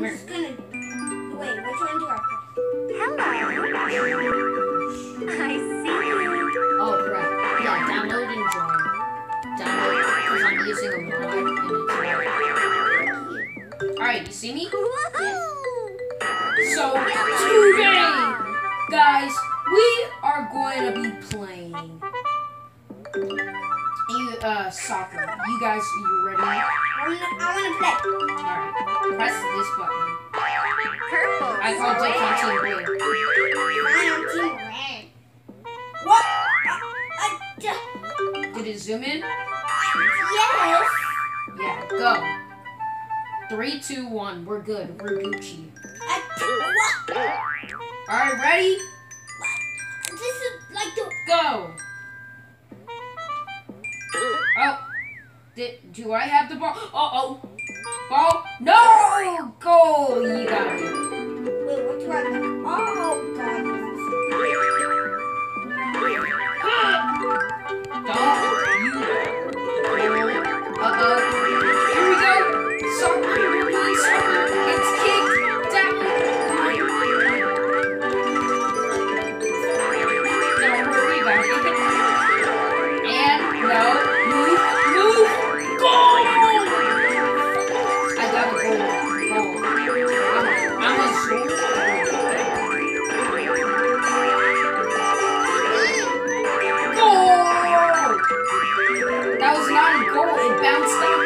I'm just gonna. Wait, which one do I press? Hello. I see you. Oh crap. Yeah, download and join. Download because I'm using a mod and it's Alright, you see me? Woohoo! So today, guys, we are going to be playing you uh soccer. You guys, are you ready? I wanna, I wanna play. Press this button. Purple. I called on team blue. I'm team red. What? I, I, Did it zoom in? yes. Yeah, go. Three, two, one. We're good. We're Gucci. I. Alright, ready? This is like the. Go. Oh. Did, do I have the ball? Uh oh. And no. Move. Move. Goal. I got a goal. Goal. I'm, a sure. Goal. That was not a goal. It bounced.